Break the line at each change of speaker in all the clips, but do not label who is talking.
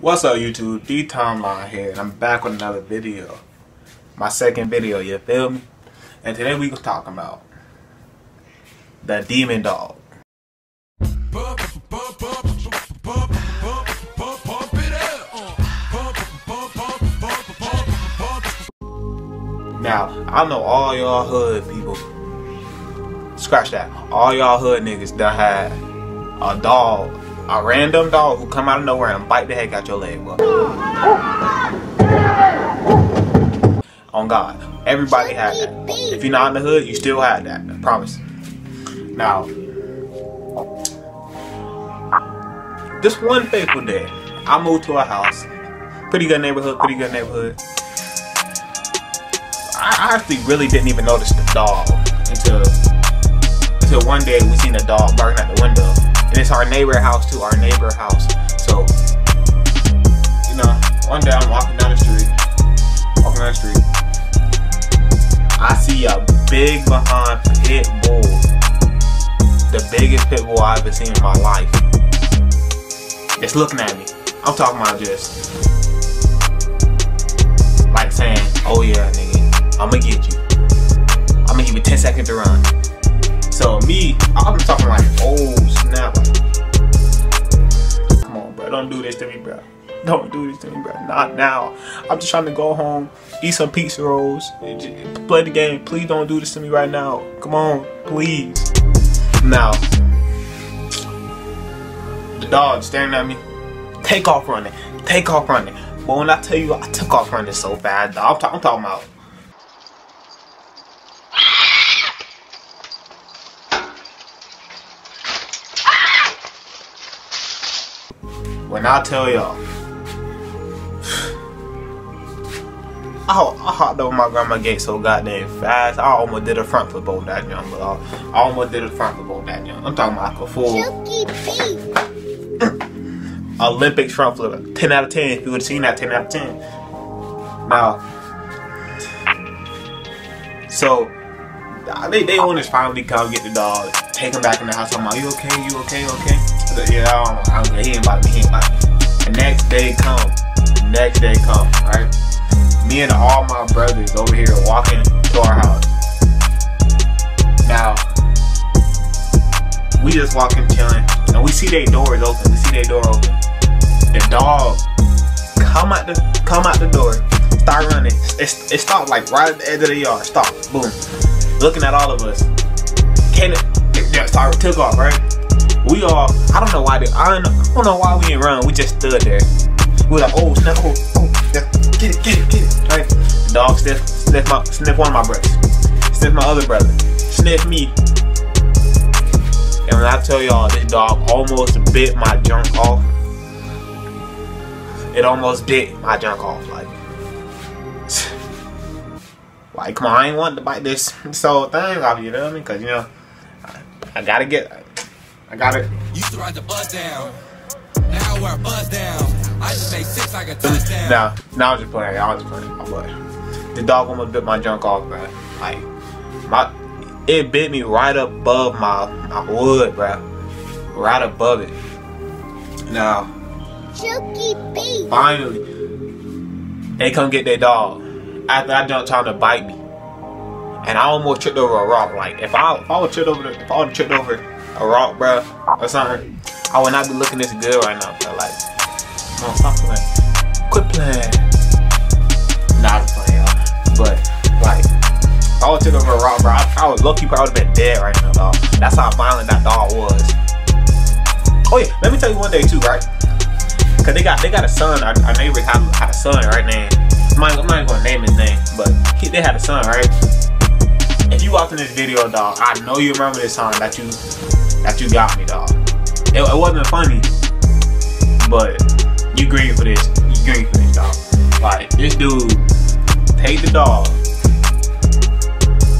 What's up YouTube? D Timeline here and I'm back with another video. My second video, you feel me? And today we was talking about the demon dog. Now, I know all y'all hood people. Scratch that. All y'all hood niggas that had a dog, a random dog who come out of nowhere and bite the heck out your leg, bro. On God. Everybody had that. If you're not in the hood, you still had that. I promise. Now, this one fateful day, I moved to a house. Pretty good neighborhood, pretty good neighborhood. I actually really didn't even notice the dog until until one day we seen a dog barking at the window. And it's our neighbor house to our neighbor house. So, you know, one day I'm walking down the street, walking down the street. I see a big behind pit bull. The biggest pit bull I've ever seen in my life. It's looking at me. I'm talking about just like saying, oh yeah, nigga. I'm gonna get you. I'm gonna give you 10 seconds to run. So me, I'm talking like, oh snap. Come on, bro. Don't do this to me, bro. Don't do this to me, bro. Not now. I'm just trying to go home, eat some pizza rolls, play the game. Please don't do this to me right now. Come on, please. Now, the dog staring at me. Take off running. Take off running. But when I tell you I took off running so fast, dog, I'm, I'm talking about When I tell y'all, I, I hopped over my grandma gate so goddamn fast. I almost did a front flip on that young, but I, I almost did a front flip on that young. I'm talking about like a full Olympic front flip. 10 out of 10. If you would have seen that, 10 out of 10. Now, so they they owners finally come get the dog, take him back in the house. I'm like, you okay? You okay? Okay? Yeah, I don't, I don't, he ain't about me. He ain't about me. The next day come, The next day come, right? Me and all my brothers over here walking to our house. Now, we just walking, chilling, and we see their doors open. We see their door open. The dog come out the come out the door, start running. It, it stopped like right at the edge of the yard. Stop, boom looking at all of us. Can it, sorry, took off, right? We all, I don't know why, they, I, don't I don't know why we didn't run. We just stood there. We were like, oh, snap, oh, oh, get it, get it, get it, right? Dog sniff, sniff, my, sniff one of my brothers. Sniff my other brother. Sniff me. And when I tell y'all, this dog almost bit my junk off. It almost bit my junk off, like. Like, come on, I ain't wanting to bite this, this whole thing off, you know what I mean? Because, you know, I, I, gotta get, I got it. Used to ride the bus down. Now we're bust down. I just make six like a touchdown. Now, now I'm just playing. I was just playing. I'm playing. The dog almost bit my junk off, bro. Like, my, it bit me right above my, my wood, bro. Right above it. Now, finally, they come get their dog after I jumped trying to bite me. And I almost tripped over a rock. Like if I if I would tripped over the, if I would tripped over a rock, bro, or something, oh, I would not be looking this good right now. So like, on, stop playing. Quit playing. Not playing. But like, I would tripped over a rock, bro, I, I was lucky probably been dead right now, dog. That's how violent that dog was. Oh yeah, let me tell you one day too, right? Cause they got they got a son. Our, our neighbors had, had a son, right? Name I'm not, not gonna name his name, but he, they had a son, right? If you watching this video, dog, I know you remember this time that you that you got me, dog. It, it wasn't funny, but you green for this. You green for this, dog. Like this dude, take the dog.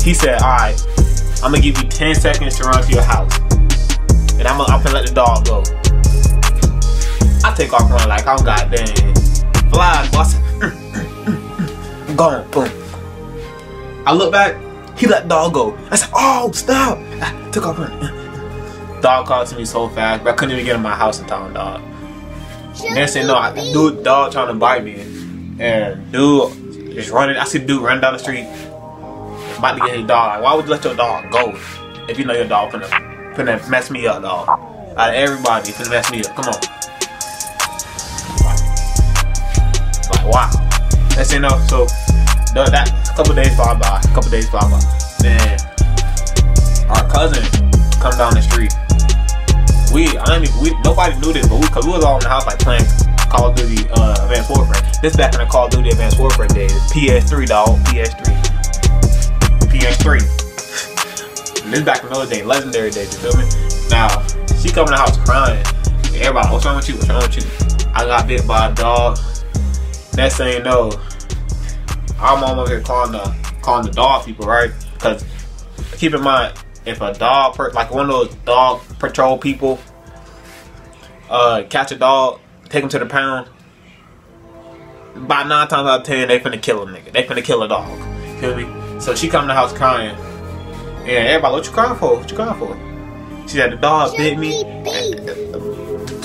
He said, "All right, I'm gonna give you 10 seconds to run to your house, and I'm gonna, I'm gonna let the dog go." I take off running like I'm goddamn fly, boss gone. Boom. I look back, he let dog go. I said, oh, stop. I took off running. Dog called to me so fast, but I couldn't even get in my house in time, dog. Thing you know, I, dude, dog trying to bite me, and dude is running. I see dude running down the street, about to get his dog. Like, why would you let your dog go if you know your dog finna, finna mess me up, dog? Out of everybody, finna mess me up. Come on. Like, wow. Thing you so that couple days fly by, couple days fly by. Then our cousin come down the street. We, I mean, we nobody knew this, but we, cause we was all in the house like playing Call of Duty uh, Advanced Warfare. This back in the Call of Duty Advanced Warfare days. PS3, dog. PS3. PS3. this back in those days, legendary days. You feel me? Now she come in the house crying. Everybody, what's wrong with you? What's wrong with you? I got bit by a dog. Thing you know, I'm almost here calling the calling the dog people, right? Because keep in mind, if a dog, per, like one of those dog patrol people, uh, catch a dog, take him to the pound, by nine times out of ten, they finna kill a nigga. They finna kill a dog. Feel me? So she come to the house crying. Yeah, everybody, what you crying for? What you crying for? She said the dog bit me.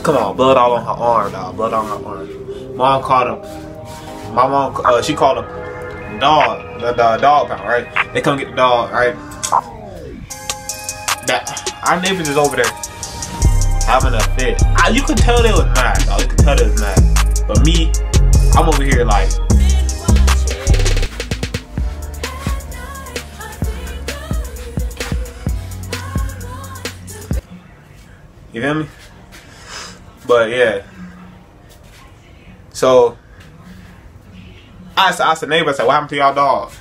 Come on, blood all on her arm, dog. Blood on her arm. Mom called him. My mom, uh, she called him dog, the, the dog pound, right? They come get the dog, right? That our neighbors is over there having a fit. I, you could tell they was mad, dog. You could tell they was mad. But me, I'm over here like. You feel me? But yeah. So I asked, I asked the neighbor, I said, what happened to y'all dog?